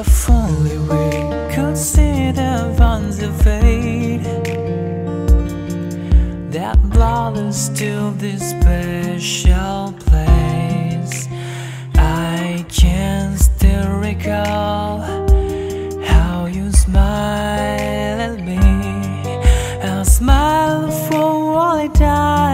If only we could see the ones of That brought us still this special place. I can still recall How you smiled at me. A smile for all eternity